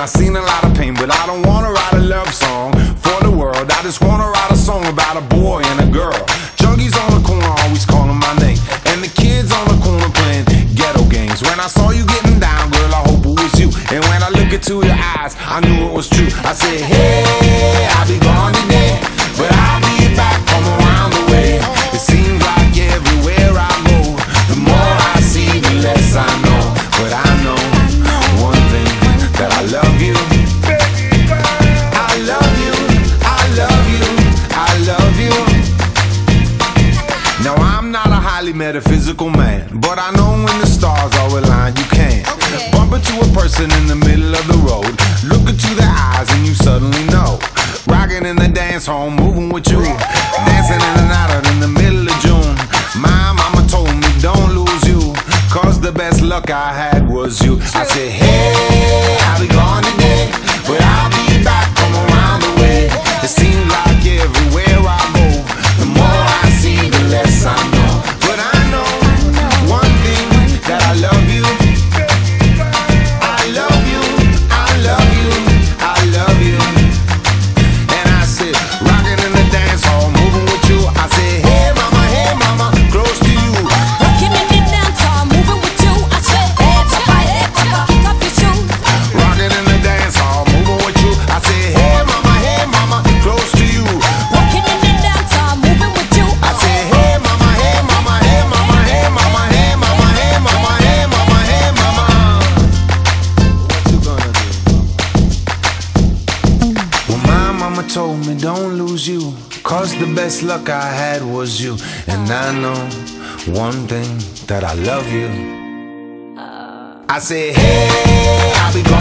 I seen a lot of pain, but I don't wanna write a love song for the world. I just wanna write a song about a boy and a girl. Junkies on the corner always calling my name, and the kids on the corner playing ghetto games. When I saw you getting down, girl, I hope it was you. And when I look into your eyes, I knew it was true. I said, Hey, I'll be gone today, but I'll be dance hall, moving with you, dancing in and out in the middle of June. My mama told me don't lose you, cause the best luck I had was you. I said, hey, I'll be gone today, but I'll be don't lose you, cause the best luck I had was you. And I know one thing that I love you. I said, hey, I'll be gone.